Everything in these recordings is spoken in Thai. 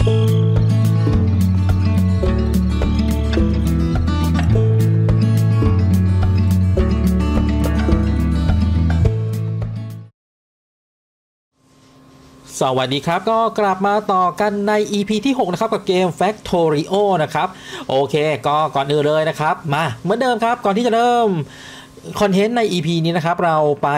สวัสดีครับ ก็กลับมาต่อกันใน EP ที่ 6 นะครับ กับเกม Factorio นะครับ โอเค ก็ก่อนอื่นเลยนะครับ มาเหมือนเดิมครับ ก่อนที่จะเริ่มคอนเทนต์ใน EP นี้นะครับ เราไป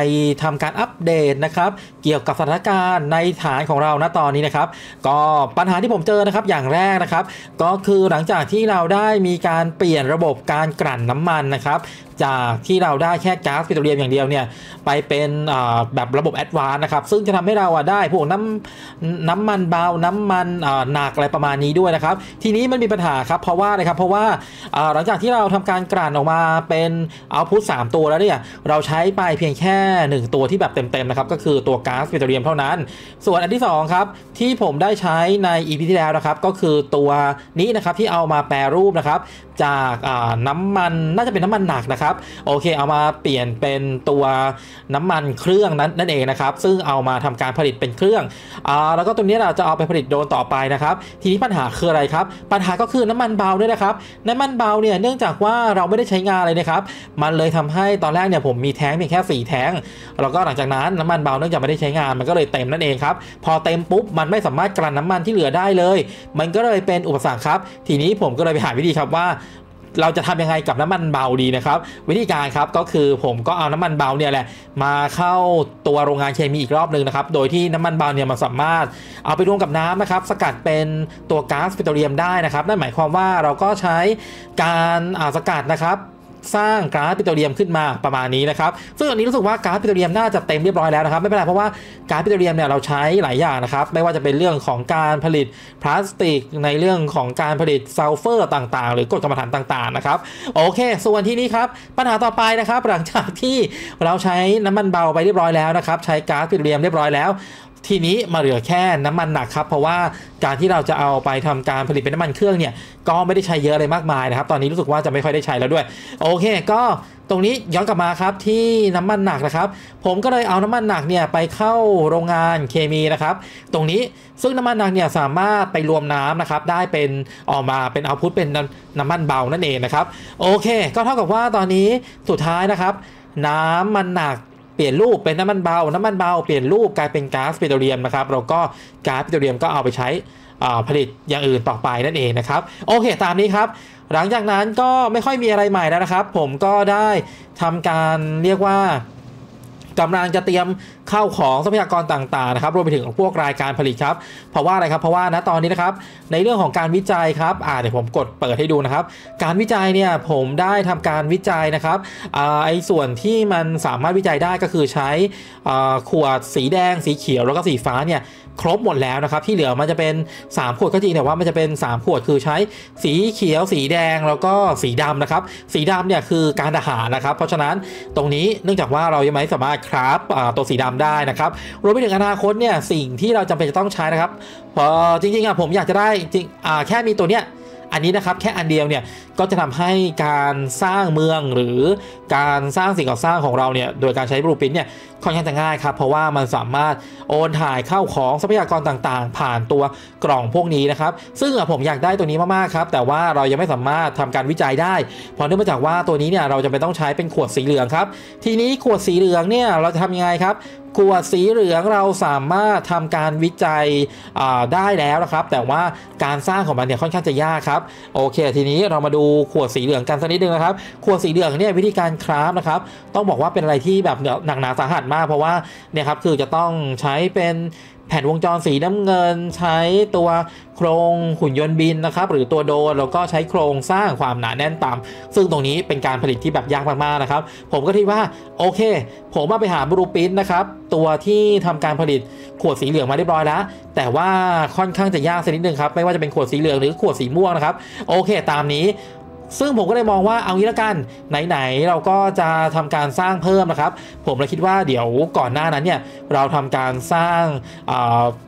ทำการอัปเดตนะครับเกี่ยวกับสถานการณ์ในฐานของเราณตอนนี้นะครับ ก็ปัญหาที่ผมเจอนะครับอย่างแรกนะครับ ก็คือหลังจากที่เราได้มีการเปลี่ยนระบบการกลั่นน้ำมันนะครับจากที่เราได้แค่ก๊าซปิโตรเลียมอย่างเดียวเนี่ยไปเป็นแบบระบบแอดวานนะครับซึ่งจะทำให้เราได้พวกน้ำน้ำมันเบาน้ำมันหนักอะไรประมาณนี้ด้วยนะครับ ทีนี้มันมีปัญหาครับเพราะว่าอะไรครับเพราะว่าหลังจากที่เราทำการกลั่นออกมาเป็นเอาพุทสามตัวแล้วเนี่ยเราใช้ไปเพียงแค่ 1 ตัวที่แบบเต็มๆนะครับก็คือตัวก๊าซปิโตรเลียมเท่านั้น ส่วนอันที่ 2 ครับ ที่ผมได้ใช้ใน EP ที่แล้วนะครับ ก็คือตัวนี้นะครับที่เอามาแปรรูปนะครับ จากน้ำมันน่าจะเป็นน้ำมันหนักนะครับโอเค เอามาเปลี่ยนเป็นตัวน้ำมันเครื่องนั้นนั่นเองนะครับ ซึ่งเอามาทำการผลิตเป็นเครื่องอ่าแล้วก็ตัวนี้เราจะเอาไปผลิตโดนต่อไปนะครับ ทีนี้ปัญหาคืออะไรครับ ปัญหาก็คือน้ำมันเบาด้วยนะครับ น้ำมันเบาเนี่ยเนื่องจากว่าเราไม่ได้ใช้งานเลยนะครับ มันเลยทำให้ตอนแรกเนี่ยผมมีแท้งเพียงแค่4แท้งแล้วก็หลังจากนั้นน้ำมันเบาเนื่องจากไม่ได้ใช้งานมันก็เลยเต็มนั่นเองครับพอเต็มปุ๊บมันไม่สามารถกลั่นน้ามันที่เหลือได้เลย มันก็เลยเป็นอุปสรรคครับ ทีนี้ผมก็เลยไปหาวิธีครับว่า เราจะทำยังไงกับน้ำมันเบาดีนะครับ วิธีการครับก็คือผมก็เอาน้ำมันเบาเนี่ยแหละมาเข้าตัวโรงงานเคมีอีกรอบหนึ่งนะครับ โดยที่น้ำมันเบาเนี่ยมันสามารถเอาไปรวมกับน้ำนะครับสกัดเป็นตัวก๊าซปิโตรเลียมได้นะครับ นั่นหมายความว่าเราก็ใช้การสกัดนะครับ สร้างก๊าซปิโตรเลียมขึ้นมาประมาณนี้นะครับ ซึ่งตอนนี้รู้สึกว่าก๊าซปิโตรเลียมน่าจะเต็มเรียบร้อยแล้วนะครับ ไม่เป็นไรเพราะว่าก๊าซปิโตรเลียมเนี่ยเราใช้หลายอย่างนะครับ ไม่ว่าจะเป็นเรื่องของการผลิตพลาสติก ในเรื่องของการผลิตซัลเฟอร์ต่างๆ หรือกรดกำมะถันต่างๆนะครับ โอเค ส่วนที่นี้ครับ ปัญหาต่อไปนะครับ หลังจากที่เราใช้น้ำมันเบาไปเรียบร้อยแล้วนะครับ ใช้ก๊าซปิโตรเลียมเรียบร้อยแล้ว ทีนี้มาเหลือแค่น้ำมันหนักครับ เพราะว่าการที่เราจะเอาไปทำการผลิตเป็นน้ำมันเครื่องเนี่ยก็ไม่ได้ใช้เยอะอะไรมากมายนะครับ ตอนนี้รู้สึกว่าจะไม่ค่อยได้ใช้แล้วด้วย โอเค ก็ตรงนี้ย้อนกลับมาครับที่น้ำมันหนักนะครับ ผมก็เลยเอาน้ำมันหนักเนี่ยไปเข้าโรงงานเคมีนะครับ ตรงนี้ซึ่งน้ำมันหนักเนี่ยสามารถไปรวมน้ำนะครับได้เป็นออกมาเป็นเอาพุทเป็นน้ำมันเบานั่นเองนะครับ โอเค ก็เท่ากับว่าตอนนี้สุดท้ายนะครับ น้ำมันหนัก ปลี่ยนรูปเป็นน้ำมันเบา น้ำมันเบาเปลี่ยนรูปกลายเป็นก๊าซปิโตรเลียมนะครับแล้วก็ก๊าซปิโตรเลียมก็เอาไปใช้ผลิตอย่างอื่นต่อไปนั่นเองนะครับโอเคตามนี้ครับ หลังจากนั้นก็ไม่ค่อยมีอะไรใหม่แล้วนะครับ ผมก็ได้ทำการเรียกว่า กำลังจะเตรียมเข้าของทรัพยากรต่างๆนะครับรวมไปถึงพวกรายการผลิตครับ เพราะว่าอะไรครับเพราะว่านะตอนนี้นะครับในเรื่องของการวิจัยครับอ่าเดี๋ยวผมกดเปิดให้ดูนะครับ การวิจัยเนี่ยผมได้ทำการวิจัยนะครับอ่าไอ้ส่วนที่มันสามารถวิจัยได้ก็คือใช้ขวดสีแดงสีเขียวแล้วก็สีฟ้าเนี่ย ครบหมดแล้วนะครับ ที่เหลือมันจะเป็น 3 ขวดก็จริงแต่ว่ามันจะเป็น 3 ขวดคือใช้สีเขียว สีแดงแล้วก็สีดำนะครับ สีดำเนี่ยคือการทหารนะครับ เพราะฉะนั้นตรงนี้เนื่องจากว่าเรายังไม่สามารถคราฟตัวสีดำได้นะครับรวมไปถึงอนาคตเนี่ยสิ่งที่เราจำเป็นจะต้องใช้นะครับจริงๆอะผมอยากจะได้จริงแค่มีตัวเนี้ย อันนี้นะครับแค่อันเดียวเนี่ยก็จะทำให้การสร้างเมืองหรือการสร้างสิ่งก่อสร้างของเราเนี่ยโดยการใช้บลูพินเนี่ยค่อนข้างจะง่ายครับเพราะว่ามันสามารถโอนถ่ายเข้าของทรัพยากรต่างๆ ผ่านตัวกล่องพวกนี้นะครับซึ่งผมอยากได้ตัวนี้มากๆครับแต่ว่าเรายังไม่สามารถทำการวิจัยได้เพราะเนื่องมาจากว่าตัวนี้เนี่ยเราจะเป็นต้องใช้เป็นขวดสีเหลืองครับทีนี้ขวดสีเหลืองเนี่ยเราจะทำยังไงครับขวดสีเหลืองเราสามารถทำการวิจัยได้แล้วนะครับ แต่ว่าการสร้างของมันเนี่ยค่อนข้างจะยากครับโอเค ทีนี้เรามาดูขวดสีเหลืองกันสักนิดนึงนะครับขวดสีเหลืองเนี่ยวิธีการคราฟนะครับ ต้องบอกว่าเป็นอะไรที่แบบหนักหนาสาหัสมาก เพราะว่าเนี่ยครับคือจะต้องใช้เป็น แผ่นวงจรสีน้ำเงิน ใช้ตัวโครงหุ่นยนต์บินนะครับ หรือตัวโดนแล้วก็ใช้โครงสร้างความหนาแน่นต่ำซึ่งตรงนี้เป็นการผลิตที่แบบยากมากๆนะครับ ผมก็คิดว่าโอเค ผมมาไปหาบรูปินนะครับ ตัวที่ทำการผลิตขวดสีเหลืองมาเรียบร้อยแล้ว แต่ว่าค่อนข้างจะยากสักนิดนึงครับไม่ว่าจะเป็นขวดสีเหลืองหรือขวดสีม่วงนะครับโอเค ตามนี้ ซึ่งผมก็เลยมองว่าเอางี้ละกันไหนๆเราก็จะทำการสร้างเพิ่มนะครับ ผมเลยคิดว่าเดี๋ยวก่อนหน้านั้นเนี่ยเราทำการสร้าง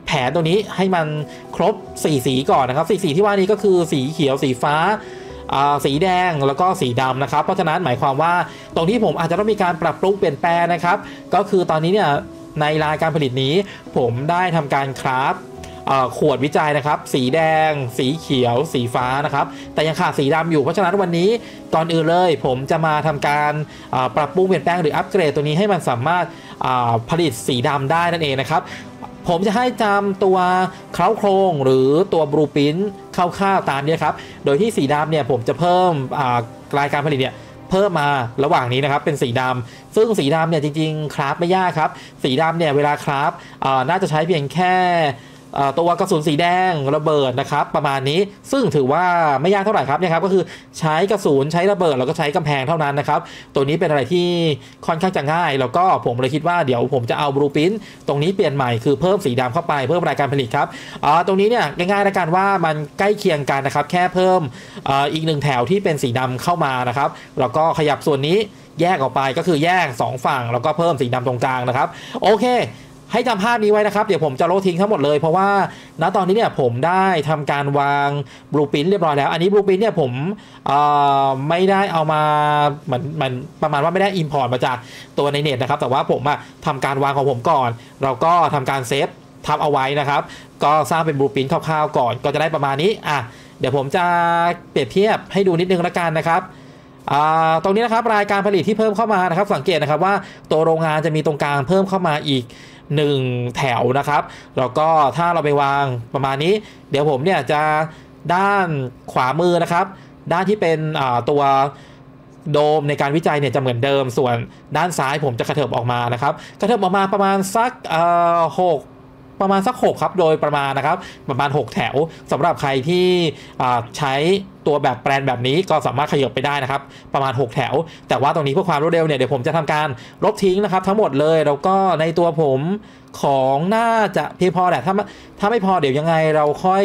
แผนตัวนี้ให้มันครบ4สีก่อนนะครับสีสีที่ว่านี้ก็คือสีเขียวสีฟ้าสีแดงแล้วก็สีดำนะครับ เพราะฉะนั้นหมายความว่าตรงที่ผมอาจจะต้องมีการปรับปรุงเปลี่ยนแปลงนะครับ ก็คือตอนนี้เนี่ยในรายการผลิตนี้ผมได้ทำการคราฟ ขวดวิจัยนะครับ สีแดง สีเขียว สีฟ้านะครับ แต่ยังขาดสีดำอยู่เพราะฉะนั้นวันนี้ก่อนอื่นเลย ผมจะมาทำการปรับปรุงเปลี่ยนแปลงหรืออัปเกรดตัวนี้ให้มันสามารถผลิตสีดำได้นั่นเองนะครับผมจะให้จำตัวเคล้าโครงหรือตัวบลูปินคร่าวๆตามนี้ครับ โดยที่สีดำเนี่ยผมจะเพิ่มอ่ารายการผลิตเนี่ยเพิ่มมาระหว่างนี้นะครับเป็นสีดำซึ่งสีดำเนี่ยจริงๆ คราฟไม่ยากครับ สีดำเนี่ยเวลาคราฟน่าจะใช้เพียงแค่ ตัวกระสุนสีแดงระเบิดนะครับประมาณนี้ซึ่งถือว่าไม่ยากเท่าไหร่ครับนี่ยครับก็คือใช้กระสุนใช้ระเบิดแล้วก็ใช้กำแพงเท่านั้นนะครับตัวนี้เป็นอะไรที่ค่อนข้างจะง่าย แล้วก็ผมเลยคิดว่าเดี๋ยวผมจะเอาบลูพินตรงนี้เปลี่ยนใหม่คือเพิ่มสีดำเข้าไปเพิ่มรายการผลิตครับตรงนี้เนี่ยง่ายๆล้วกันว่ามันใกล้เคียงกันนะครับแค่เพิ่มอ,อีกหนึ่งแถวที่เป็นสีดำเข้ามานะครับแล้วก็ขยับส่วนนี้แยกออกไปก็คือแยก 2 ฝั่งแล้วก็เพิ่มสีดำตรงกลางนะครับ โอเค ให้จำภาพนี้ไว้นะครับ เดี๋ยวผมจะลบทิ้งทั้งหมดเลย เพราะว่าณตอนนี้เนี่ยผมได้ทำการวางบลูปินเรียบร้อยแล้ว อันนี้บลูปินเนี่ยผมไม่ได้เอามาเหมือนมันประมาณว่าไม่ได้ import มาจากตัวในเน็ตนะครับ แต่ว่าผมอะทำการวางของผมก่อน เราก็ทำการ save ทับเอาไว้นะครับ ก็สร้างเป็น blueprint คร่าวๆก่อน ก็จะได้ประมาณนี้อะเดี๋ยวผมจะเปรียบเทียบให้ดูนิดนึงละกันนะครับอ่าตรงนี้นะครับรายการผลิตที่เพิ่มเข้ามานะครับ สังเกตนะครับว่าตัวโรงงานจะมีตรงกลางเพิ่มเข้ามาอีก 1 แถวนะครับแล้วก็ถ้าเราไปวางประมาณนี้ เดี๋ยวผมเนี่ยจะด้านขวามือนะครับ ด้านที่เป็นตัวโดมในการวิจัยเนี่ยจะเหมือนเดิมส่วนด้านซ้ายผมจะกระเถิบออกมานะครับ กระเถิบออกมาประมาณสักหก ประมาณสัก 6 ครับ โดยประมาณนะครับ ประมาณ 6 แถวสำหรับใครที่ใช้ตัวแบบแปลนแบบนี้ก็สามารถขยับไปได้นะครับ ประมาณ 6 แถว แต่ว่าตรงนี้เพื่อความรวดเร็วเนี่ยเดี๋ยวผมจะทำการลบทิ้งนะครับ ทั้งหมดเลยแล้วก็ในตัวผมของน่าจะเพียงพอแหละถ้าถ้าไม่พอเดี๋ยวยังไงเราค่อย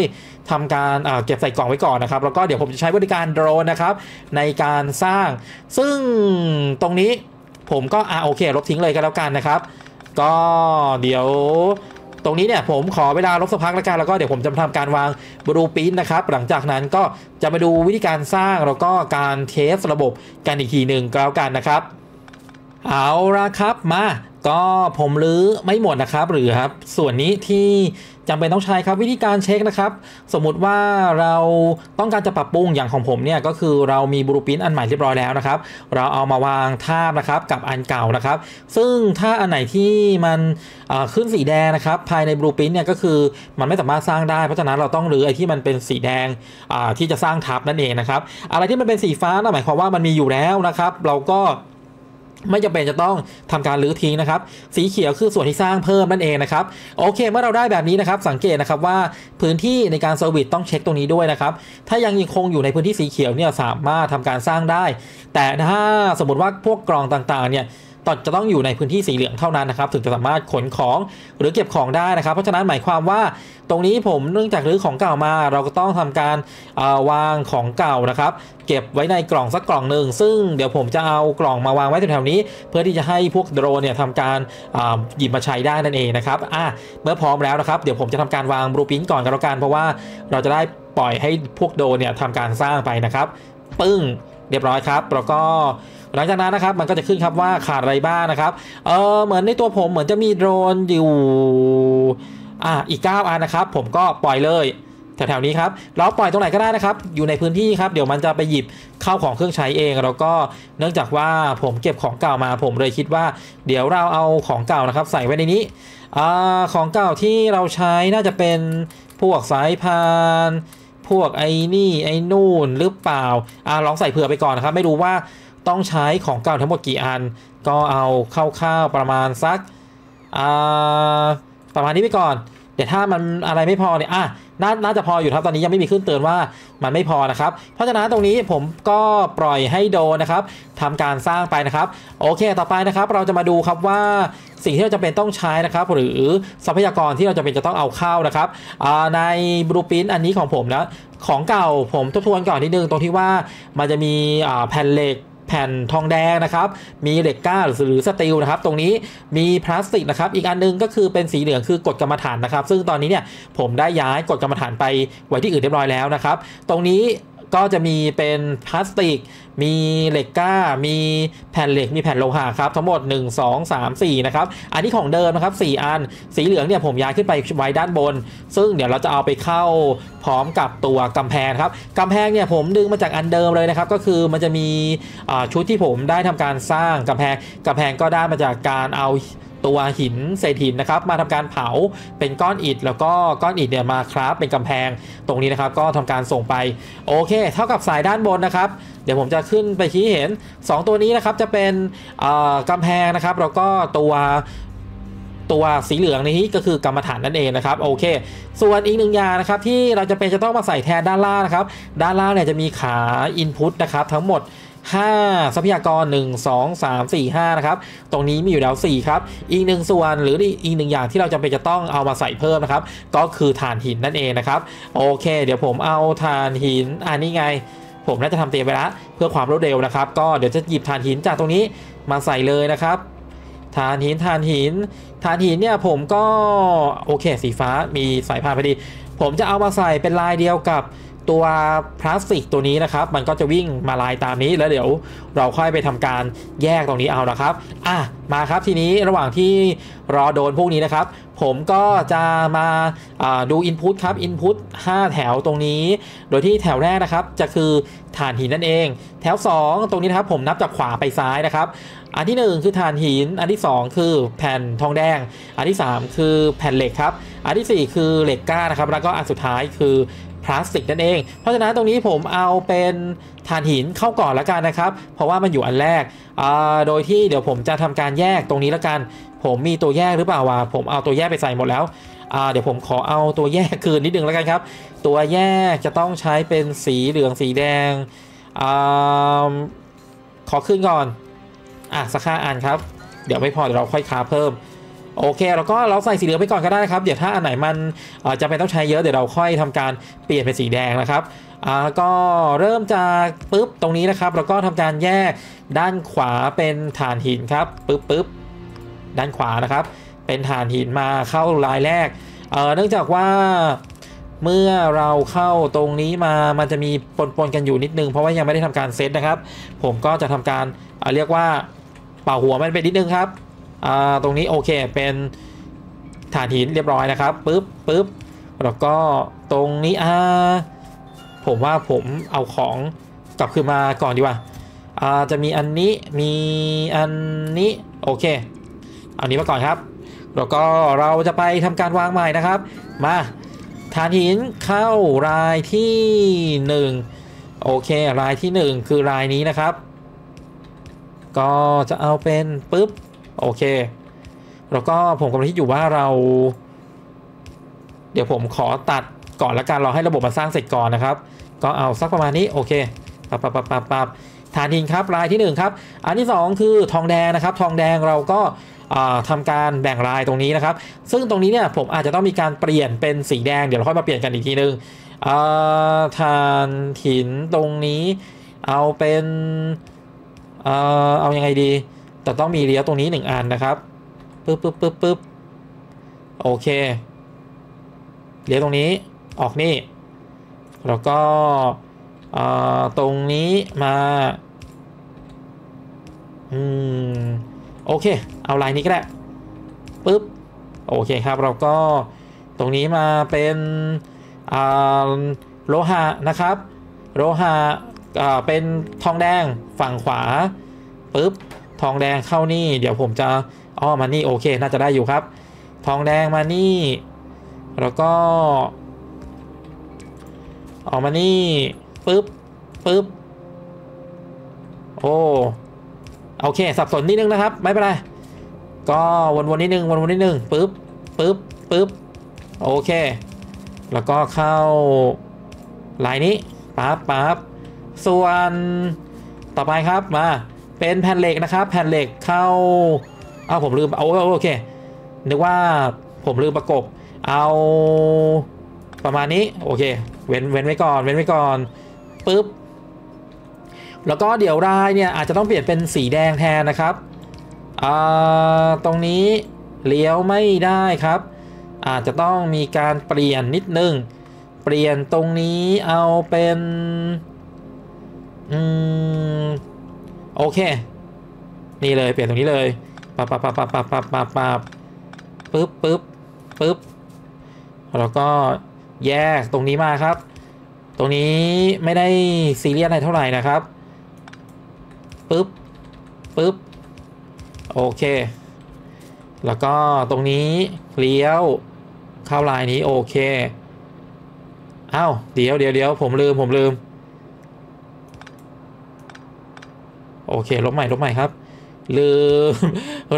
ทำการเก็บใส่กล่องไว้ก่อนนะครับ แล้วก็เดี๋ยวผมจะใช้บริการโดรนนะครับ ในการสร้าง ซึ่งตรงนี้ผมก็อ่าโอเค ลบทิ้งเลยก็แล้วกันนะครับ ก็เดี๋ยว ตรงนี้เนี่ยผมขอเวลาลบสักพักแล้วกันแล้วก็เดี๋ยวผมจะทำการวางบลูปินนะครับ หลังจากนั้นก็จะมาดูวิธีการสร้างแล้วก็การเทสระบบกันอีกทีหนึ่งก็แล้วกันนะครับ เอาละครับมาก็ผมรื้อไม่หมดนะครับหรือครับ ส่วนนี้ที่ จำเป็นต้องใช้ครับวิธีการเช็คนะครับ สมมุติว่าเราต้องการจะปรับปรุงอย่างของผมเนี่ยก็คือเรามีบลูปินอันใหม่เรียบร้อยแล้วนะครับ เราเอามาวางทาบนะครับกับอันเก่านะครับ ซึ่งถ้าอันไหนที่มันขึ้นสีแดงนะครับ ภายในบลูปินเนี่ยก็คือมันไม่สามารถสร้างได้เพราะฉะนั้นเราต้องรื้อไอ้ที่มันเป็นสีแดงที่จะสร้างทับนั่นเองนะครับ อะไรที่มันเป็นสีฟ้านั่นหมายความว่ามันมีอยู่แล้วนะครับ เราก็ ไม่จำเป็นจะต้องทำการรื้อทิ้งนะครับ สีเขียวคือส่วนที่สร้างเพิ่มนั่นเองนะครับ โอเค เมื่อเราได้แบบนี้นะครับ สังเกตนะครับว่าพื้นที่ในการเซอร์วิสต้องเช็คตรงนี้ด้วยนะครับ ถ้ายังยังคงอยู่ในพื้นที่สีเขียวเนี่ยสามารถทำการสร้างได้ แต่ถ้าสมมติว่าพวกกล่องต่างๆเนี่ย ตจะต้องอยู่ในพื้นที่สีเหลืองเท่านั้นนะครับ ถึงจะสามารถขนของหรือเก็บของได้นะครับ เพราะฉะนั้นหมายความว่าตรงนี้ผมเนื่องจากรื้อของเก่ามาเราก็ต้องทำการเอ่อวางของเก่านะครับ เก็บไว้ในกล่องสักกล่องหนึ่งซึ่งเดี๋ยวผมจะเอากล่องมาวางไว้แถวๆนี้ เพื่อที่จะให้พวกโดรนเนี่ยทำการาหยิบมาใช้ได้นั่นเองนะครับอะเมื่อพร้อมแล้วนะครับเดี๋ยวผมจะทำการวางบลูพิ้นก่อนกันแล้วกันเพราะว่าเราจะได้ปล่อยให้พวกโดรนเนี่ยทำการสร้างไปนะครับ ปึ้งเรียบร้อยครับแล้วก็ หลังจากนั้นนะครับมันก็จะขึ้นครับว่าขาดอะไรบ้างนะครับเออเหมือนในตัวผมเหมือนจะมีโดรนอยู่อะอีก 9 อันนะครับ ผมก็ปล่อยเลยแถวๆนี้ครับเราปล่อยตรงไหนก็ได้นะครับ อยู่ในพื้นที่ครับเดี๋ยวมันจะไปหยิบเข้าของเครื่องใช้เอง แล้วก็เนื่องจากว่าผมเก็บของเก่ามาผมเลยคิดว่า เดี๋ยวเราเอาของเก่านะครับ ใส่ไว้ในนี้อของเก่าที่เราใช้น่าจะเป็นพวกสายพานพวกไอ้นี่ไอ้นู่นหรือเปล่าอ่าลองใส่เผื่อไปก่อนนะครับ ไม่รู้ว่า ต้องใช้ของเก่าทั้งหมดกี่อัน ก็เอาคร่าวๆประมาณสักประมาณนี้ไปก่อน เดี๋ยวถ้ามันอะไรไม่พอเนี่ยอะนน่าจะพออยู่ครับตอนนี้ยังไม่มีขึ้นเตือนว่ามันไม่พอนะครับ เพราะฉะนั้นตรงนี้ผมก็ปล่อยให้โดนะครับทำการสร้างไปนะครับ โอเคต่อไปนะครับ เราจะมาดูครับว่าสิ่งที่เราจะเป็นต้องใช้นะครับ หรือทรัพยากรที่เราจะเป็นจะต้องเอาเข้านะครับในบลูปินอันนี้ของผมนะของเก่าผมทบทวนก่อนนิดนึงตรงที่ว่ามันจะมีแผ่นเหล็ก แผ่นทองแดงนะครับ มีเหล็กก้าหรือสตีลนะครับ ตรงนี้มีพลาสติกนะครับ อีกอันนึงก็คือเป็นสีเหลืองคือกดกรรมฐานนะครับ ซึ่งตอนนี้เนี่ยผมได้ย้ายกดกรรมฐานไปไว้ที่อื่นเรียบร้อยแล้วนะครับ ตรงนี้ ก็จะมีเป็นพลาสติก มีเหล็กก้า มีแผ่นเหล็ก มีแผ่นโลหะครับ ทั้งหมด 1 2 3 4 นะครับ อันนี้ของเดิมนะครับ 4 อัน สีเหลืองเนี่ยผมย้ายขึ้นไปไว้ด้านบน ซึ่งเดี๋ยวเราจะเอาไปเข้าพร้อมกับตัวกำแพงครับกำแพงเนี่ยผมดึงมาจากอันเดิมเลยนะครับ ก็คือมันจะมีชุดที่ผมได้ทำการสร้างกำแพงกำแพงก็ได้มาจากการเอา ตัวหินเศษหินนะครับมาทำการเผาเป็นก้อนอิฐ แล้วก็ก้อนอิฐเนี่ยมาคราฟเป็นกำแพงตรงนี้นะครับก็ทำการส่งไปโอเค เท่ากับสายด้านบนนะครับ เดี๋ยวผมจะขึ้นไปชี้เห็น 2 ตัวนี้นะครับจะเป็นกำแพงนะครับแล้วก็ตัวตัวสีเหลืองนี้ก็คือกรรมฐานนั่นเองนะครับโอเค ส่วนอีกหนึ่งอย่างนะครับที่เราจะเป็นจะต้องมาใส่แทนด้านล่างนะครับ ด้านล่างเนี่ยจะมีขา Input นะครับทั้งหมด 5 ทรัพยากร 1 2 3 4 5 นะครับ ตรงนี้มีอยู่แล้ว 4 ครับ อีกหนึ่งส่วนหรืออีกหนึ่งอย่างที่เราจำเป็นจะต้องเอามาใส่เพิ่มนะครับ ก็คือถ่านหินนั่นเองนะครับ โอเค เดี๋ยวผมเอาถ่านหินอันนี้ไง ผมน่าจะทำเตรียมไว้ล้วเพื่อความรวดเร็วนะครับ ก็เดี๋ยวจะหยิบถ่านหินจากตรงนี้มาใส่เลยนะครับถ่านหินถ่านหินถ่านหินเนี่ยผมก็โอเคสีฟ้ามีสายพานพอดี ผมจะเอามาใส่เป็นลายเดียวกับ ตัวพลาสติกตัวนี้นะครับ มันก็จะวิ่งมาลายตามนี้แล้วเดี๋ยวเราค่อยไปทำการแยกตรงนี้เอานะครับ อะมาครับทีนี้ระหว่างที่รอโดนพวกนี้นะครับ ผมก็จะมาดู Input ครับ Input 5 แถวตรงนี้ โดยที่แถวแรกนะครับ จะคือฐานหินนั่นเอง แถว 2 ตรงนี้นะครับ ผมนับจากขวาไปซ้ายนะครับ อันที่ 1 คือฐานหิน อันที่ 2 คือแผ่นทองแดง อันที่ 3 คือแผ่นเหล็กครับ อันที่ 4 คือเหล็กก้านะครับ แล้วก็อันสุดท้ายคือ พลาสติกนั่นเอง เพราะฉะนั้นตรงนี้ผมเอาเป็นถ่านหินเข้าก่อนล้วกันนะครับ เพราะว่ามันอยู่อันแรก โดยที่เดี๋ยวผมจะทำการแยกตรงนี้ล้วกัน ผมมีตัวแยกหรือเปล่าวะผมเอาตัวแยกไปใส่หมดแล้ว เดี๋ยวผมขอเอาตัวแยกคืนนิดนึงแล้วกันครับ ตัวแยกจะต้องใช้เป็นสีเหลืองสีแดงอขอขึ้นก่อน อะสักห้าอันครับ เดี๋ยวไม่พอเดี๋ยวเราค่อยคาเพิ่ม โอเค แล้วก็เราใส่สีเหลืองไปก่อนก็ได้ครับ เดี๋ยวถ้าอันไหนมันจะเป็นต้องใช้เยอะเดี๋ยวเราค่อยทำการเปลี่ยนเป็นสีแดงนะครับก็เริ่มจากปุ๊บตรงนี้นะครับ แล้วก็ทำการแยกด้านขวาเป็นฐานหินครับปุ๊บปุ๊บด้านขวานะครับ เป็นฐานหินมาเข้าลายแรกเเนื่องจากว่าเมื่อเราเข้าตรงนี้มามันจะมีปนๆกันอยู่นิดนึง เพราะว่ายังไม่ได้ทำการเซตนะครับ ผมก็จะทำการเรียกว่าเป่าหัวมันไปนิดนึงครับ ตรงนี้โอเคเป็นฐานหินเรียบร้อยนะครับปึ๊บปึ๊บแล้วก็ตรงนี้อ่าผมว่าผมเอาของกลับคืนมาก่อนดีกว่าอ่าจะมีอันนี้มีอันนี้โอเค เอานี้มาก่อนครับ แล้วก็เราจะไปทำการวางใหม่นะครับ มาฐานหินเข้ารายที่ 1 โอเครายที่ 1 คือรายนี้นะครับ ก็จะเอาเป็นปุ๊บ โอเค แล้วก็ผมกำลังคิดอยู่ว่าเรา เดี๋ยวผมขอตัดก่อนละกันรอให้ระบบมันสร้างเสร็จก่อนนะครับ ก็เอาสักประมาณนี้โอเคปับปับปับปับปับฐานหินครับลายที่1ครับอันที่ 2 คือทองแดงนะครับ ทองแดงเราก็ทำการแบ่งลายตรงนี้นะครับ ซึ่งตรงนี้เนี่ยผมอาจจะต้องมีการเปลี่ยนเป็นสีแดงเดี๋ยวเราค่อยมาเปลี่ยนกันอีกทีนึงฐานหินตรงนี้เอาเป็นเอาอยังไงดี แต่ต้องมีเลี้ยวตรงนี้หนึ่งอันนะครับปึ๊บปึ๊บปึ๊บปึ๊บโอเค เลี้ยวตรงนี้ออกนี่ แล้วก็ตรงนี้มาอืมโอเค เอาลายนี้ก็ได้ปึ๊บโอเคครับ เราก็ตรงนี้มาเป็นโลหะนะครับ โลหะเป็นทองแดงฝั่งขวาปึ๊บ ทองแดงเข้านี่ เดี๋ยวผมจะอ้อมานี่โอเค น่าจะได้อยู่ครับ ทองแดงมานี่ แล้วก็ออกมานี่ปึ๊บปึ๊บโอ้โอเค สับสนนิดนึงนะครับ ไม่เป็นไร ก็วนๆนิดนึงวนๆนิดนึงปึ๊บปึ๊บปึ๊บโอเค แล้วก็เข้าลายนี้ปั๊บปั๊บส่วนต่อไปครับมา เป็นแผ่นเหล็กนะครับ แผ่นเหล็กเข้าเอาผมลืมเอาโอเคนึกว่าผมลืมประกบ เอาประมาณนี้โอเค เว้นเว้นไว้ก่อนเว้นไว้ก่อนปุ๊บแล้วก็เดี๋ยวรายเนี่ยอาจจะต้องเปลี่ยนเป็นสีแดงแทนนะครับตรงนี้เลี้ยวไม่ได้ครับ อาจจะต้องมีการเปลี่ยนนิดนึงเปลี่ยนตรงนี้เอาเป็นอืม โอเค นี่เลยเปลี่ยนตรงนี้เลยปับปับปับปับปับปับปับปับปึ๊บปึ๊บปึ๊บแล้วก็แยกตรงนี้มาครับ ตรงนี้ไม่ได้ซีเรียสอะไรเท่าไหร่นะครับปึ๊บปึ๊บโอเค แล้วก็ตรงนี้เลี้ยวเข้าลายนี้โอเคอ้าวเดี๋ยวเดี๋ยวเดี๋ยวผมลืมผมลืม โอเคลบใหม่ลบใหม่ครับลืม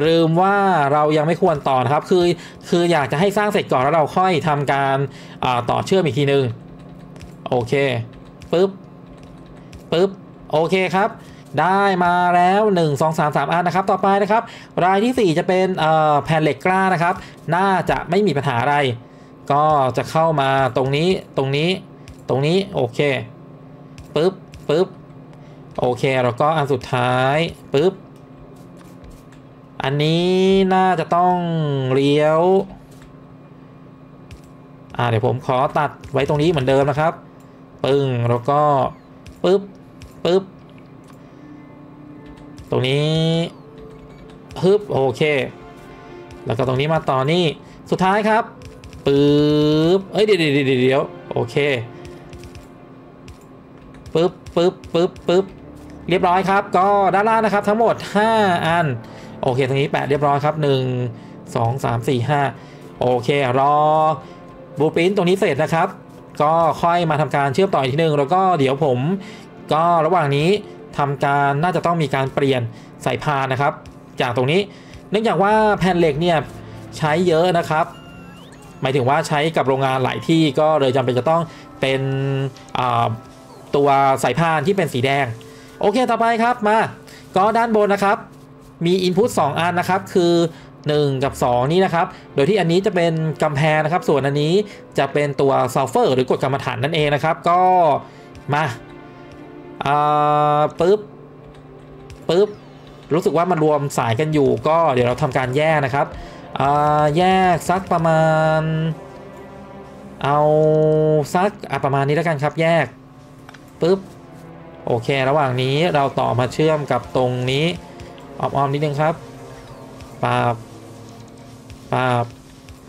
ลืมว่าเรายังไม่ควรต่อนะครับ คือคืออยากจะให้สร้างเสร็จก่อนแล้วเราค่อยทำการต่อเชื่อมอีกทีนึง โอเคปึ๊บปึ๊บโอเคครับ ได้มาแล้ว 1 2 3 3 อันนะครับ ต่อไปนะครับ รายที่ 4 จะเป็นแผ่นเหล็กกล้านะครับ น่าจะไม่มีปัญหาอะไร ก็จะเข้ามาตรงนี้ตรงนี้ ตรงนี้โอเคปึ๊บปึ๊บ โอเคแล้วก็อันสุดท้ายปึ๊บ อันนี้น่าจะต้องเลี้ยว อ่าเดี๋ยวผมขอตัดไว้ตรงนี้เหมือนเดิมนะครับ ปึ้งแล้วก็ปึ๊บปึ๊บ ตรงนี้ฮึบโอเค แล้วก็ตรงนี้มาต่อนี่สุดท้ายครับปึ๊บเอ้ยเดี๋ยวเดี๋ยวเดี๋ยวโอเคปึ๊บปึ๊บปึ๊บปึ๊บ เรียบร้อยครับ ก็ด้านล่างนะครับทั้งหมด 5 อัน โอเคตรงนี้แปะเรียบร้อยครับ 1 2 3 4 5 โอเค รอบูปินตรงนี้เสร็จนะครับ ก็ค่อยมาทำการเชื่อมต่ออีกทีนึง แล้วก็เดี๋ยวผม ก็ระหว่างนี้ทำการน่าจะต้องมีการเปลี่ยนสายพานนะครับ จากตรงนี้ เนื่องจากว่าแผ่นเหล็กเนี่ยใช้เยอะนะครับ หมายถึงว่าใช้กับโรงงานหลายที่ก็เลยจำเป็นจะต้องเป็นตัวสายพานที่เป็นสีแดง โอเคต่อไปครับมาก็ด้านบนนะครับ มี Input 2 อันนะครับ คือ 1 กับ 2 นี้นะครับ โดยที่อันนี้จะเป็นกำแพงนะครับ ส่วนอันนี้จะเป็นตัวซัลเฟอร์หรือกรดกรรมฐานนั่นเองนะครับ ก็มาอ่าปึ๊บปึ๊บรู้สึกว่ามันรวมสายกันอยู่ ก็เดี๋ยวเราทำการแยกนะครับอ่าแยกสักประมาณ เอาสักประมาณนี้แล้วกันครับ แยกปึ๊บ โอเค ระหว่างนี้เราต่อมาเชื่อมกับตรงนี้ออมๆนิดนึงครับปาบปาบ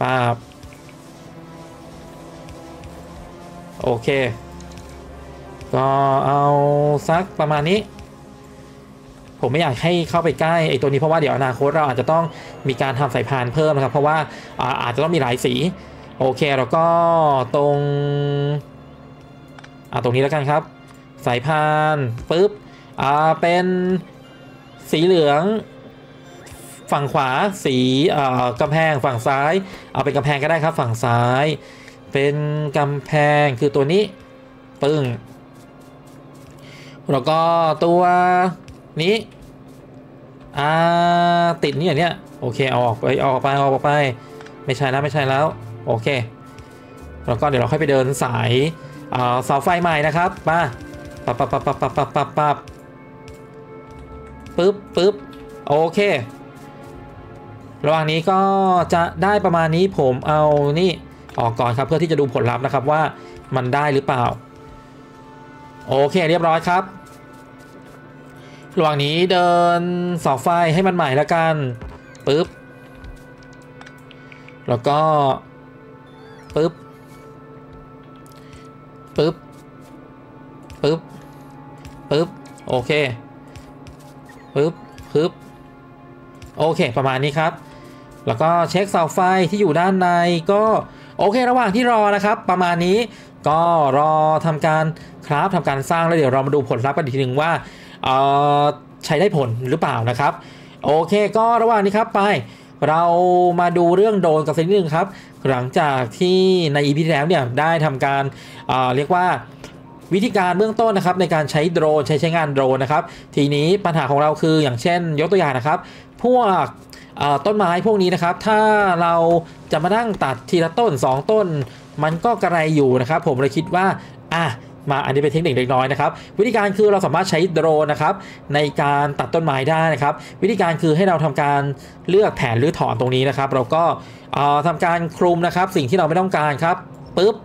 ปาบโอเค ก็เอาสักประมาณนี้ ผมไม่อยากให้เข้าไปใกล้ไอ้ตัวนี้เพราะว่าเดี๋ยวอนาคตเราอาจจะต้องมีการทำสายพานเพิ่มนะครับ เพราะว่าอาจจะต้องมีหลายสีโอเคแล้วก็ตรงอ่าตรงนี้แล้วกันครับ สายพานปุ๊บอ่าเป็นสีเหลือง ฝั่งขวาสีอ่ากำแพงฝั่งซ้าย เอาเป็นกำแพงก็ได้ครับ ฝั่งซ้าย เป็นกำแพงคือตัวนี้ปึ้งแล้วก็ตัวนี้อ่าติดนี่อย่างเนี้ยโอเคเอาออกไปออกไปออกไป ไม่ใช่แล้วไม่ใช่แล้วโอเค แล้วก็เดี๋ยวเราค่อยไปเดินสายเสาไฟใหม่นะครับมา ปับปับปับปับปับปับปับปับปึ๊บปึ๊บโอเค ระหว่างนี้ก็จะได้ประมาณนี้ผมเอานี่ออกก่อนครับเพื่อที่จะดูผลลัพธ์นะครับว่ามันได้หรือเปล่า โอเคเรียบร้อยครับ ระหว่างนี้เดินเสาไฟให้มันใหม่ล้วกันปึ๊บแล้วก็ปึ๊บปึ๊บปึ๊บ ปึ๊บโอเคปึ๊บปึ๊บโอเค ประมาณนี้ครับ แล้วก็เช็คเสาไฟที่อยู่ด้านในก็โอเค ระหว่างที่รอนะครับ ประมาณนี้ก็รอทำการคราฟทำการสร้างแล้วเดี๋ยวเรามาดูผลลัพธ์กันอีกทีหนึ่งว่าใช้ได้ผลหรือเปล่านะครับ โอเค ก็ระหว่างนี้ครับไป เรามาดูเรื่องโดนกันสักนิดนึงครับ หลังจากที่ในอีพีที่แล้วเนี่ยได้ทำการเรียกว่า วิธีการเบื้องต้นนะครับในการใช้โดรนใช้ใช้งานโดรนนะครับทีนี้ปัญหาของเราคืออย่างเช่น ยกตัวอย่างนะครับ พวกต้นไม้พวกนี้นะครับ ถ้าเราจะมานั่งตัดทีละต้น 2 ต้น มันก็กระไรอยู่นะครับ ผมเลยคิดว่าอะมาอันนี้เป็นเทคนิคเล็กน้อยนะครับ วิธีการคือเราสามารถใช้โดรนนะครับ ในการตัดต้นไม้ได้นะครับ วิธีการคือให้เราทำการเลือกแผนหรือถอนตรงนี้นะครับ เราก็ทำการคลุมนะครับ สิ่งที่เราไม่ต้องการครับปุ๊บ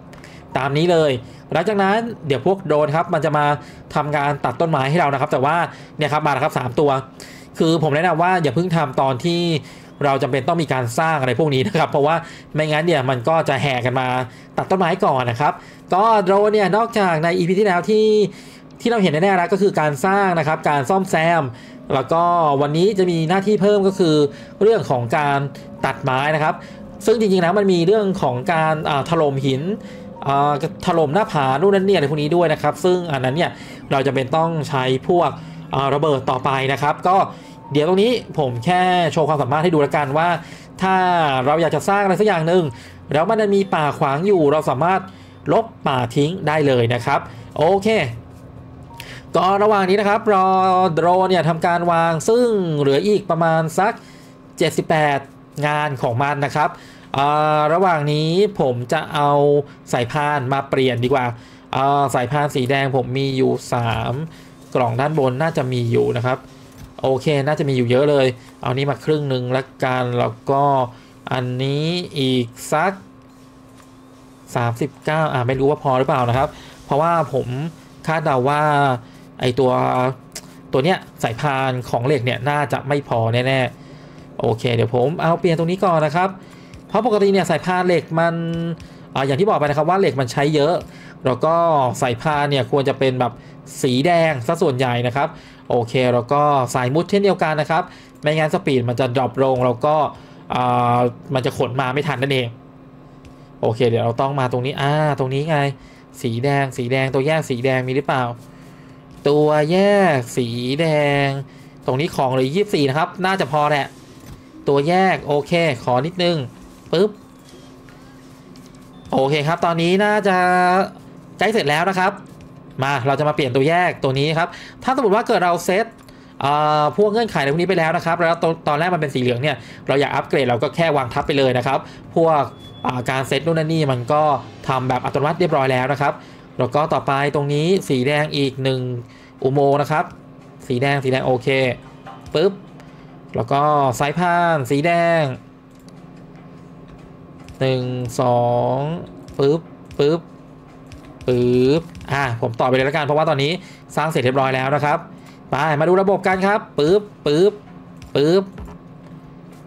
ตามนี้เลย หลังจากนั้นเดี๋ยวพวกโดนครับมันจะมาทำการตัดต้นไม้ให้เรานะครับ แต่ว่าเนี่ยครับมาแล้วครับสามตัว คือผมแนะนำว่าอย่าเพิ่งทำตอนที่เราจำเป็นต้องมีการสร้างอะไรพวกนี้นะครับ เพราะว่าไม่งั้นเนี่ยมันก็จะแห่กันมาตัดต้นไม้ก่อนนะครับ ก็โดนเนี่ยนอกจากใน EP ที่แล้วที่ที่เราเห็นแน่ๆแล้วก็คือการสร้างนะครับการซ่อมแซม แล้วก็วันนี้จะมีหน้าที่เพิ่มก็คือเรื่องของการตัดไม้นะครับ ซึ่งจริงๆแล้วมันมีเรื่องของการถล่มหิน ถล่มหน้าผานู่นนั่นเนี่ยอะไรพวกนี้ด้วยนะครับ ซึ่งอันนั้นเนี่ยเราจะเป็นต้องใช้พวกระเบิดต่อไปนะครับ ก็เดี๋ยวตรงนี้ผมแค่โชว์ความสามารถให้ดูแล้วกันว่า ถ้าเราอยากจะสร้างอะไรสักอย่างหนึ่งแล้วมันมีป่าขวางอยู่ เราสามารถลบป่าทิ้งได้เลยนะครับ โอเค ก็ระหว่างนี้นะครับ รอโดรนเนี่ยทำการวางซึ่งเหลืออีกประมาณสัก 78 งานของมันนะครับ ระหว่างนี้ผมจะเอาสายพานมาเปลี่ยนดีกว่าสายพานสีแดงผมมีอยู่ 3 กล่องด้านบนน่าจะมีอยู่นะครับ โอเคน่าจะมีอยู่เยอะเลย เอานี้มาครึ่งหนึ่งละกันแล้วก็อันนี้อีกสัก 39อ่าไม่รู้ว่าพอหรือเปล่านะครับ เพราะว่าผมคาดเดาว่าไอตัวตัวเนี้ยสายพานของเหล็กเนี่ยน่าจะไม่พอแน่ๆโอเค เดี๋ยวผมเอาเปลี่ยนตรงนี้ก่อนนะครับ เพราะปกติเนี่ยสายพานเหล็กมันออย่างที่บอกไปนะครับว่าเหล็กมันใช้เยอะ แล้วก็สายพานเนี่ยควรจะเป็นแบบสีแดงซะส่วนใหญ่นะครับโอเคแล้วก็สายมุดเช่นเดียวกันนะครับไม่งั้นสปีดมันจะดรอปลงแล้วก็มันจะขนมาไม่ทันนั่นเองโอเค เดี๋ยวเราต้องมาตรงนี้อ่าตรงนี้ไง สีแดงสีแดงตัวแยกสีแดงมีหรือเปล่า ตัวแยกสีแดง ตรงนี้ของเลยยี่สี่นะครับ น่าจะพอแหละ ตัวแยกโอเค ขอนิดนึง ปึ๊บโอเคครับ ตอนนี้น่าจะใกล้เสร็จแล้วนะครับ มาเราจะมาเปลี่ยนตัวแยกตัวนี้ครับ ถ้าสมมติว่าเกิดเราเซตพวกเงื่อนไขอะไรพวกนี้ไปแล้วนะครับ แล้วตอนแรกมันเป็นสีเหลืองเนี่ยเราอยากอัปเกรดเราก็แค่วางทับไปเลยนะครับ พวกการเซตนู่นนั่นนี่มันก็ทำแบบอัตโนมัติเรียบร้อยแล้วนะครับ แล้วก็ต่อไปตรงนี้สีแดงอีกหนึ่งอุโมงนะครับ สีแดงสีแดงโอเคปึ๊บแล้วก็สายพานสีแดง หนึ่งสองปึ๊บปึ๊บปึ๊บอะผมต่อไปเลยแล้วกันเพราะว่าตอนนี้สร้างเสร็จเรียบร้อยแล้วนะครับไปมาดูระบบกันครับปึ๊บปึ๊บปึ๊บ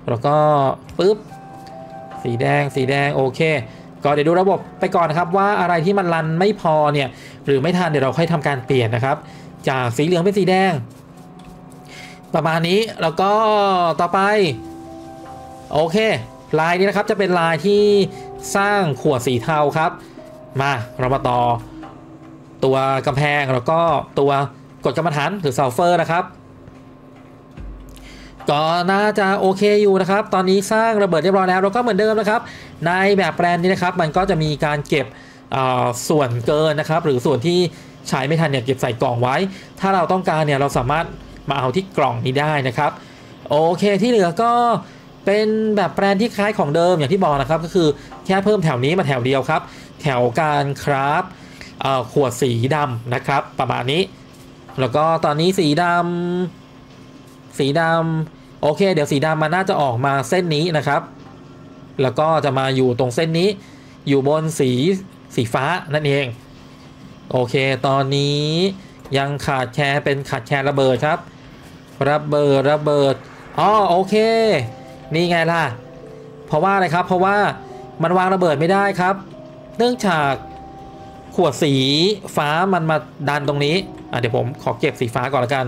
แล้วก็ปึ๊บสีแดงสีแดงโอเคก็เดี๋ยวดูระบบไปก่อนนะครับว่าอะไรที่มันรันไม่พอเนี่ยหรือไม่ทันเดี๋ยวเราค่อยทำการเปลี่ยนนะครับ จากสีเหลืองเป็นสีแดง ประมาณนี้แล้วก็ต่อไป โอเค ลายนี้นะครับจะเป็นลายที่สร้างขวดสีเทาครับ มาเรามาต่อ ตัวกำแพงแล้วก็ตัวกดกรรมฐานหรือซัลเฟอร์นะครับ ก็น่าจะโอเคอยู่นะครับ ตอนนี้สร้างระเบิดเรียบร้อยแล้วเราก็เหมือนเดิมนะครับ ในแบบแปลนนี้นะครับ มันก็จะมีการเก็บส่วนเกินนะครับ หรือส่วนที่ใช้ไม่ทันเนี่ยเก็บใส่กล่องไว้ ถ้าเราต้องการเนี่ยเราสามารถมาเอาที่กล่องนี้ได้นะครับ โอเคที่เหลือก็ เป็นแบบแปลนที่คล้ายของเดิมอย่างที่บอกนะครับก็คือแค่เพิ่มแถวนี้มาแถวเดียวครับ แถวการคราฟขวดสีดำนะครับประมาณนี้ แล้วก็ตอนนี้สีดำสีดำโอเค เดี๋ยวสีดำมันน่าจะออกมาเส้นนี้นะครับ แล้วก็จะมาอยู่ตรงเส้นนี้ อยู่บนสีสีฟ้านั่นเอง โอเค ตอนนี้ยังขาดแคลนเป็นขาดแคลนระเบิดครับ ระเบิดระเบิดอ๋อโอเค นี่ไงล่ะ เพราะว่าอะไรครับ เพราะว่ามันวางระเบิดไม่ได้ครับ เนื่องจากขวดสีฟ้ามันมาดันตรงนี้อะเดี๋ยวผมขอเก็บสีฟ้าก่อนละกัน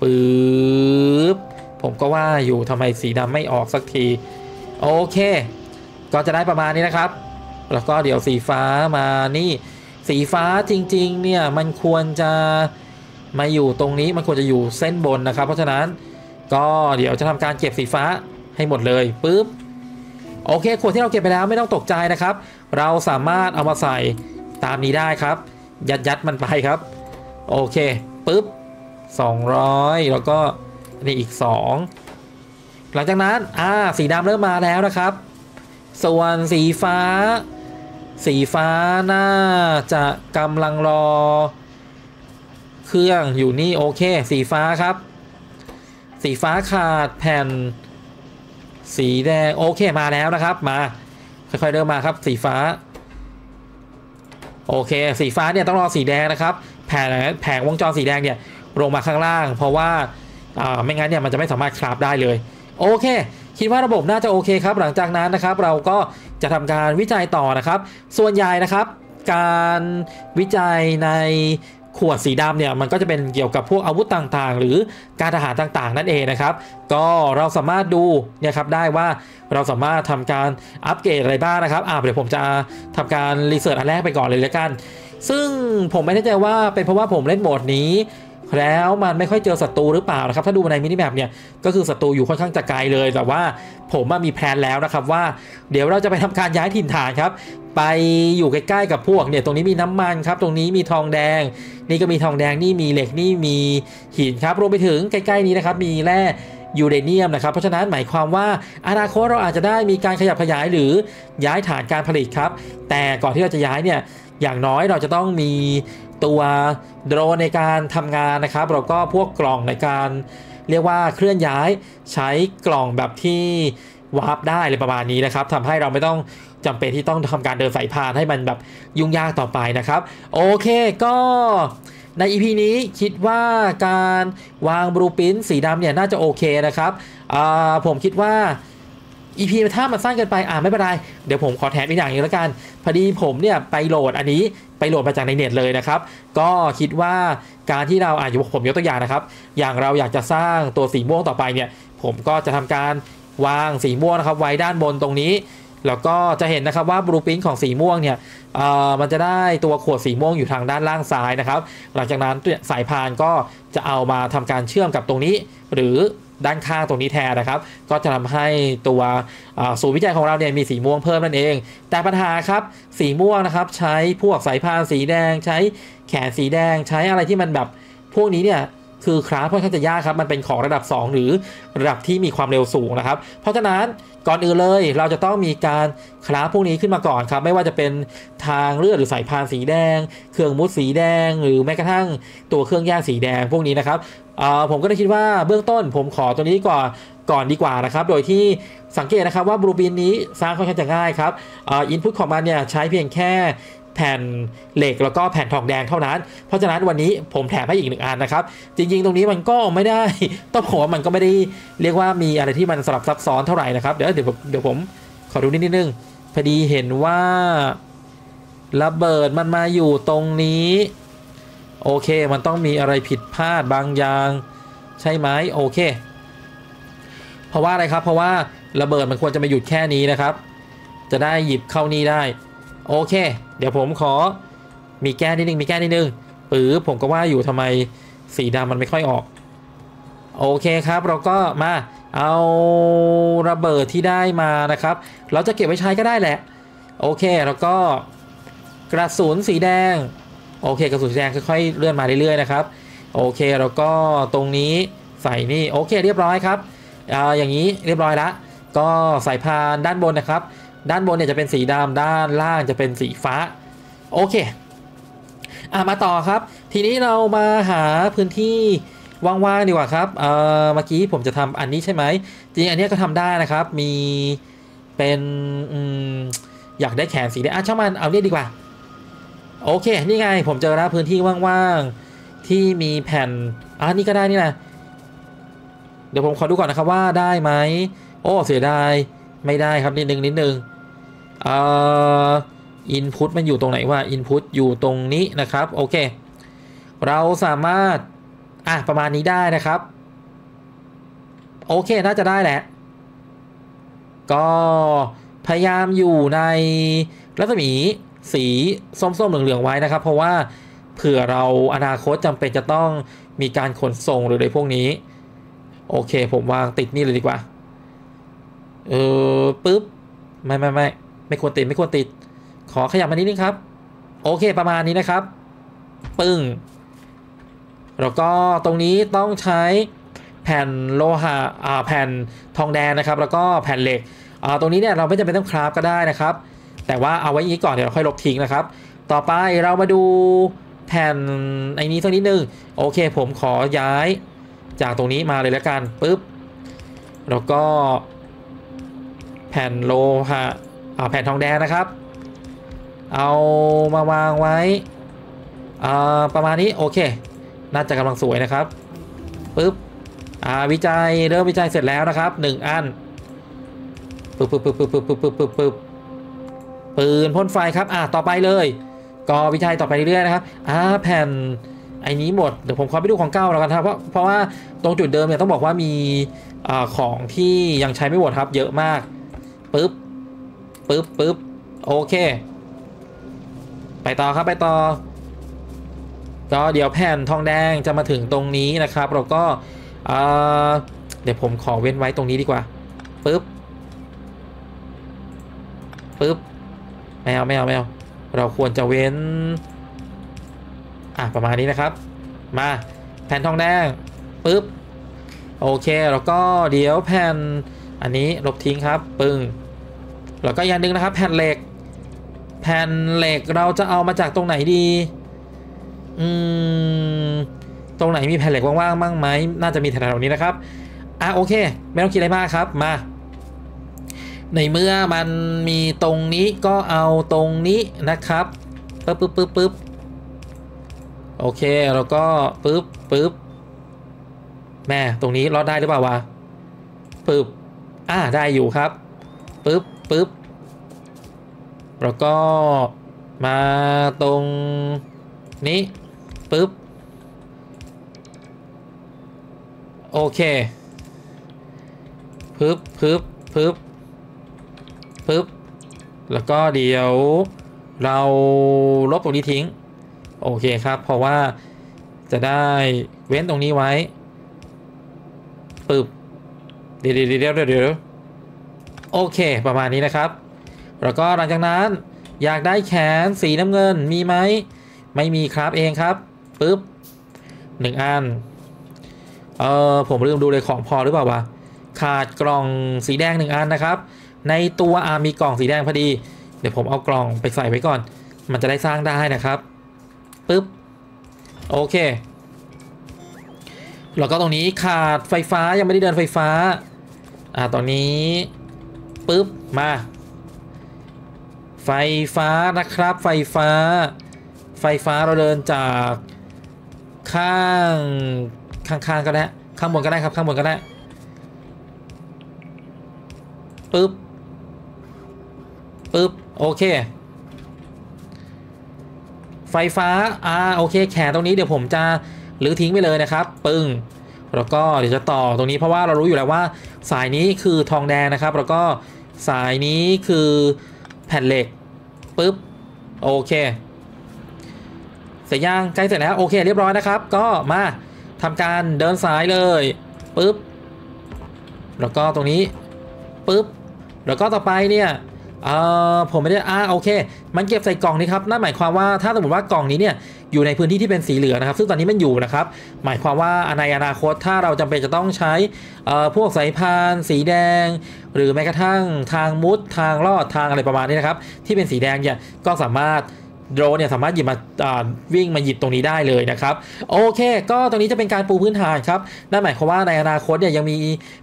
ปึ๊บผมก็ว่าอยู่ทำไมสีดำไม่ออกสักที โอเค ก็จะได้ประมาณนี้นะครับ แล้วก็เดี๋ยวสีฟ้ามานี่ สีฟ้าจริง ๆ เนี่ยมันควรจะมาอยู่ตรงนี้มันควรจะอยู่เส้นบนนะครับ เพราะฉะนั้นก็เดี๋ยวจะทำการเก็บสีฟ้า ให้หมดเลยปุ๊บโอเคขวดที่เราเก็บไปแล้วไม่ต้องตกใจนะครับ เราสามารถเอามาใส่ตามนี้ได้ครับ ยัดยัดมันไปครับ โอเคปุ๊บ200 แล้วก็นี่อีก 2 หลังจากนั้นอ่าสีดำเริ่มมาแล้วนะครับ ส่วนสีฟ้า สีฟ้าน่าจะกำลังรอ เครื่องอยู่นี่โอเค สีฟ้าครับ สีฟ้าขาดแผ่น สีแดงโอเคมาแล้วนะครับ มา ค่อยๆเริ่มมาครับ สีฟ้า โอเค สีฟ้าเนี่ยต้องรอสีแดงนะครับ แผงแผงวงจรสีแดงเนี่ยลงมาข้างล่าง เพราะว่าอ่าไม่งั้นเนี่ยมันจะไม่สามารถคราฟได้เลย โอเค คิดว่าระบบน่าจะโอเคครับ หลังจากนั้นนะครับ เราก็จะทำการวิจัยต่อนะครับ ส่วนใหญ่นะครับ การวิจัยใน ขวดสีดำเนี่ยมันก็จะเป็นเกี่ยวกับพวกอาวุธต่างๆ หรือการทหารต่างๆ นั่นเองนะครับ ก็เราสามารถดูเนี่ยครับได้ว่าเราสามารถทำการอัปเกรดอะไรบ้างนะครับอ่าเดี๋ยวผมจะทำการ research อันแรกไปก่อนเลยแล้วกัน ซึ่งผมไม่แน่ใจว่าเป็นเพราะว่าผมเล่นโหมดนี้แล้วมันไม่ค่อยเจอศัตรูหรือเปล่านะครับ ถ้าดูใน minimap เนี่ยก็คือศัตรูอยู่ค่อนข้างจะไกลเลย แต่ว่าผมมีแผนแล้วนะครับว่า เดี๋ยวเราจะไปทำการย้ายถิ่นฐานครับ ไปอยู่ใกล้ๆกับพวกเนี่ยตรงนี้มีน้ำมันครับ ตรงนี้มีทองแดง นี่ก็มีทองแดงนี่มีเหล็กนี่มีหินครับรวมไปถึงใกล้ๆนี้นะครับมีแร่ยูเรเนียมนะครับเพราะฉะนั้นหมายความว่าอนาคตเราอาจจะได้มีการขยับขยายหรือย้ายฐานการผลิตครับ แต่ก่อนที่เราจะย้ายเนี่ยอย่างน้อยเราจะต้องมีตัวโดรนในการทำงานนะครับแล้วก็พวกกล่องในการเรียกว่าเคลื่อนย้ายใช้กล่องแบบที่วาร์ปได้เลยประมาณนี้นะครับทำให้เราไม่ต้อง จำเป็นที่ต้องทำการเดินสายพานให้มันแบบยุ่งยากต่อไปนะครับ โอเคก็ใน EP นี้คิดว่าการวางบลูปินสีดำเนี่ยน่าจะโอเคนะครับอ่าผมคิดว่า EP ถ้ามันสั้นเกินไปอ่าไม่เป็นไรเดี๋ยวผมขอแถมอีกอย่างหนึงแล้วกัน พอดีผมเนี่ยไปโหลดอันนี้ไปโหลดมาจากในเน็ตเลยนะครับ ก็คิดว่าการที่เราอ่านผมยกตัวอย่างนะครับ อย่างเราอยากจะสร้างตัวสีม่วงต่อไปเนี่ย ผมก็จะทำการวางสีม่วงนะครับไว้ด้านบนตรงนี้ แล้วก็จะเห็นนะครับว่าบลูปินของสีม่วงเนี่ยมันจะได้ตัวขวดสีม่วงอยู่ทางด้านล่างซ้ายนะครับ หลังจากนั้นสายพานก็จะเอามาทำการเชื่อมกับตรงนี้ หรือด้านข้างตรงนี้แทนนะครับ ก็จะทำให้ตัวศูนย์วิจัยของเราเนี่ยมีสีม่วงเพิ่มนั่นเอง แต่ปัญหาครับสีม่วงนะครับ ใช้พวกสายพานสีแดง ใช้แขนสีแดง ใช้อะไรที่มันแบบพวกนี้เนี่ย คือคราฟค่อนข้างจะยากครับ มันเป็นของระดับ 2 หรือระดับที่มีความเร็วสูงนะครับ เพราะฉะนั้นก่อนอื่นเลยเราจะต้องมีการคราฟพวกนี้ขึ้นมาก่อนครับ ไม่ว่าจะเป็นทางเลือดหรือสายพานสีแดง เครื่องมุดสีแดง หรือแม้กระทั่งตัวเครื่องย่างสีแดงพวกนี้นะครับผมก็เลยคิดว่าเบื้องต้นผมขอตัวนี้ก่อนก่อนดีกว่านะครับ โดยที่สังเกตนะครับว่าบลูปินนี้สร้างค่อนข้างจะง่ายครับอินพุตของมันเนี่ยใช้เพียงแค่ ผ่นเหล็กแล้วก็แผ่นทองแดงเท่านั้น เพราะฉะนั้นวันนี้ผมแถมให้อีกหนึ่งอันนะครับ จริง ๆ ตรงนี้มันก็ไม่ได้ต้องบอกว่ามันก็ไม่ได้เรียกว่ามีอะไรที่มันสลับซับซ้อนเท่าไหร่นะครับ เดี๋ยวเดี๋ยวผมเดี๋ยวผมขอดูนิดนึงพอดีเห็นว่าระเบิดมันมาอยู่ตรงนี้โอเค มันต้องมีอะไรผิดพลาดบางอย่างใช่ไหมโอเค เพราะว่าอะไรครับ เพราะว่าระเบิดมันควรจะมาหยุดแค่นี้นะครับ จะได้หยิบเข้านี่ได้ โอเค เดี๋ยวผมขอมีแก้นิดนึงมีแก้นิดนึงปือผมก็ว่าอยู่ทำไมสีดำมันไม่ค่อยออก โอเคครับ เราก็มาเอาระเบิดที่ได้มานะครับ เราจะเก็บไว้ใช้ก็ได้แหละ โอเคแล้วก็กระสุนสีแดง โอเค กระสุนสีแดงค่อยๆเลื่อนมาเรื่อยๆนะครับ โอเคแล้วก็ตรงนี้ใส่นี่โอเคเรียบร้อยครับอ่าอย่างนี้เรียบร้อยละก็ใส่พานด้านบนนะครับ ด้านบนเนี่ยจะเป็นสีดำด้านล่างจะเป็นสีฟ้า โอเคอะมาต่อครับ ทีนี้เรามาหาพื้นที่ว่างๆดีกว่าครับเอ่อเมื่อกี้ผมจะทำอันนี้ใช่ไหมจริงอันนี้ก็ทำได้นะครับ มีเป็นอืมอยากได้แขนสีแดงอะช่างมันเอาเนี่ยดีกว่า โอเค นี่ไงผมเจอแล้วพื้นที่ว่างๆที่มีแผ่นอะนี่ก็ได้นี่นะเดี๋ยวผมขอดูก่อนนะครับว่าได้ไหมโอ้เสียดายไม่ได้ครับนิดนึงนิดนึง อ่ออินพุตมันอยู่ตรงไหนว่าอินพุตอยู่ตรงนี้นะครับ โอเค เราสามารถ อะ ประมาณนี้ได้นะครับ โอเค น่าจะได้แหละ ก็พยายามอยู่ในรัศมีสีส้มๆเหลืองๆไว้นะครับ เพราะว่าเผื่อเราอนาคตจำเป็นจะต้องมีการขนส่งหรืออะไรพวกนี้ โอเค ผมวางติดนี่เลยดีกว่า เออปุ๊บ ไม่ไม่ไม่ไม่ ไม่ควรติดไม่ควรติด ขอขยับมานิดนึงครับ โอเคประมาณนี้นะครับ ปึ้งแล้วก็ตรงนี้ต้องใช้แผ่นโลหะอ่าแผ่นทองแดงนะครับ แล้วก็แผ่นเหล็กอ่าตรงนี้เนี่ยเราไม่จำเป็นต้องคราฟก็ได้นะครับ แต่ว่าเอาไว้อย่างนี้ก่อนเดี๋ยวเราค่อยลบทิ้งนะครับ ต่อไปเรามาดูแผ่นไอ้นี้สักนิดนึงโอเค ผมขอย้ายจากตรงนี้มาเลยแล้วกันปุ๊บแล้วก็แผ่นโลหะ อ่าแผ่นทองแดงนะครับ เอามาวางไว้อ่าประมาณนี้โอเค น่าจะกำลังสวยนะครับปึ๊บอ่าวิจัยเริ่มวิจัยเสร็จแล้วนะครับหนึ่งอันปึ๊บปึ๊บปึ๊บปึ๊บปึ๊บปึ๊บปึ๊บปึ๊บปึ๊บปืนพ่นไฟครับอ่าต่อไปเลย ก็วิจัยต่อไปเรื่อยๆนะครับอ่าแผ่นไอ้นี้หมดเดี๋ยวผมขอไปดูของเก่าแล้วกันครับเพราะเพราะว่าตรงจุดเดิมเนี่ยต้องบอกว่ามีอ่าของที่ยังใช้ไม่หมดครับ เยอะมากปึ๊บ ปึ๊บปึ๊บโอเค ไปต่อครับไปต่อ ก็เดี๋ยวแผ่นทองแดงจะมาถึงตรงนี้นะครับ เราก็เออเดี๋ยวผมขอเว้นไว้ตรงนี้ดีกว่าปึ๊บปึ๊บไม่เอาไม่เอาไม่เอาเราควรจะเว้น อะประมาณนี้นะครับ มาแผ่นทองแดงปึ๊บโอเคแล้วก็เดี๋ยวแผ่นอันนี้ลบทิ้งครับ ปึ้ง แล้วก็อย่างหนึ่งนะครับ แผ่นเหล็ก แผ่นเหล็กเราจะเอามาจากตรงไหนดี อืม ตรงไหนมีแผ่นเหล็กว่างๆบ้างไหม น่าจะมีแถวๆนี้นะครับ อะโอเค ไม่ต้องคิดอะไรมากครับ มา ในเมื่อมันมีตรงนี้ก็เอาตรงนี้นะครับ ปึ๊บปึ๊บปึ๊บปึ๊บโอเค แล้วก็ปึ๊บปึ๊บแม่ตรงนี้รอดได้หรือเปล่าวะปึ๊บอ่าได้อยู่ครับปึ๊บ ปึ๊บ แล้วก็มาตรงนี้ปึ๊บ โอเคปึ๊บปึ๊บปึ๊บปึ๊บ แล้วก็เดี๋ยวเราลบตรงนี้ทิ้ง โอเคครับ เพราะว่าจะได้เว้นตรงนี้ไว้ปึ๊บเดี๋ยวเดี๋ยวเดี๋ยวเดี๋ยว โอเค ประมาณนี้นะครับ แล้วก็หลังจากนั้นอยากได้แขนสีน้ำเงินมีไหม ไม่มีครับเองครับปึ๊บหนึ่งอัน เออผมลืมดูเลยของพอหรือเปล่าวะขาดกล่องสีแดงหนึ่งอันนะครับ ในตัวอามีกล่องสีแดงพอดี เดี๋ยวผมเอากล่องไปใส่ไว้ก่อน มันจะได้สร้างได้นะครับปึ๊บโอเค แล้วก็ตรงนี้ขาดไฟฟ้ายังไม่ได้เดินไฟฟ้า อ่าตอนนี้ ปึ๊บมา ไฟฟ้านะครับ ไฟฟ้า ไฟฟ้าเราเดินจากข้างข้างๆก็ได้ข้างบนก็ได้ครับ ข้างบนก็ได้ปึ๊บปึ๊บโอเค ไฟฟ้าอ่าโอเค แขนตรงนี้เดี๋ยวผมจะหรือทิ้งไปเลยนะครับ ปึ้งแล้วก็เดี๋ยวจะต่อตรงนี้เพราะว่าเรารู้อยู่แล้วว่าสายนี้คือทองแดงนะครับ แล้วก็ สายนี้คือแผ่นเหล็กปุ๊บโอเคเสร็จยังใกล้เสร็จแล้วโอเคเรียบร้อยนะครับ ก็มาทำการเดินสายเลยปุ๊บแล้วก็ตรงนี้ปุ๊บแล้วก็ต่อไปเนี่ย เออผมไม่ได้อ่าโอเค มันเก็บใส่กล่องนี้ครับนั่นหมายความว่าถ้าสมมติว่ากล่องนี้เนี่ยอยู่ในพื้นที่ที่เป็นสีเหลืองนะครับ ซึ่งตอนนี้มันอยู่นะครับ หมายความว่าในอนาคตถ้าเราจำเป็นจะต้องใช้พวกสายพานสีแดง หรือแม้กระทั่งทางมุดทางลอดทางอะไรประมาณนี้นะครับ ที่เป็นสีแดงเนี่ยก็สามารถ โดรนเนี่ยสามารถหยิบมาวิ่งมาหยิบตรงนี้ได้เลยนะครับ โอเค ก็ตรงนี้จะเป็นการปูพื้นฐานครับนั่นหมายความว่าในอนาคตเนี่ยยังมี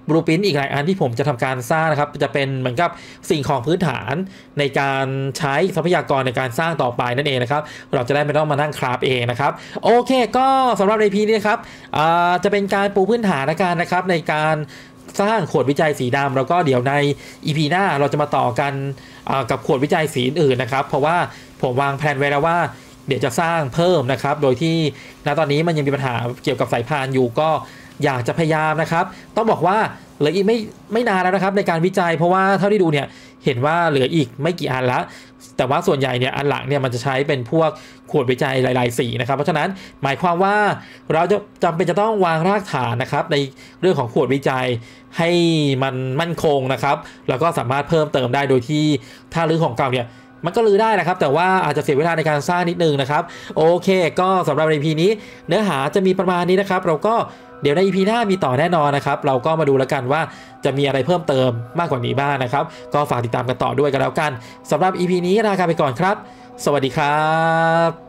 บลูพินอีกหลายอันที่ผมจะทำการสร้างนะครับ จะเป็นเหมือนกับสิ่งของพื้นฐานในการใช้ทรัพยากรในการสร้างต่อไปนั่นเองนะครับ เราจะได้ไม่ต้องมานั่งคราฟเองนะครับ โอเค ก็สำหรับในพีนี้นะครับจะเป็นการปูพื้นฐานการนะครับ ในการสร้างขวดวิจัยสีดำแล้วก็เดี๋ยวใน EP หน้าเราจะมาต่อกันกับขวดวิจัยสีอื่นนะครับ เพราะว่า ผมวางแผนไว้แล้วว่าเดี๋ยวจะสร้างเพิ่มนะครับ โดยที่ณตอนนี้มันยังมีปัญหาเกี่ยวกับสายพานอยู่ก็อยากจะพยายามนะครับ ต้องบอกว่าเหลืออีกไม่ไม่นานแล้วนะครับในการวิจัยเพราะว่าเท่าที่ดูเนี่ยเห็นว่าเหลืออีกไม่กี่อันละแต่ว่าส่วนใหญ่เนี่ยอันหลังเนี่ยมันจะใช้เป็นพวกขวดวิจัยหลาย ๆ สีนะครับ เพราะฉะนั้นหมายความว่าเราจะจำเป็นจะต้องวางรากฐานนะครับ ในเรื่องของขวดวิจัยให้มันมั่นคงนะครับ แล้วก็สามารถเพิ่มเติมได้โดยที่ถ้ารื้อของเก่าเนี่ย มันก็ลือได้นะครับ แต่ว่าอาจจะเสียเวลาในการสร้างนิดนึงนะครับ โอเค ก็สำหรับใน EP นี้ เนื้อหาจะมีประมาณนี้นะครับ เราก็เดี๋ยวใน EP หน้ามีต่อแน่นอนนะครับ เราก็มาดูแล้วกันว่าจะมีอะไรเพิ่มเติมมากกว่านี้บ้างนะครับ ก็ฝากติดตามกันต่อด้วยกันแล้วกันสำหรับ EP นี้ลาไปก่อนครับ สวัสดีครับ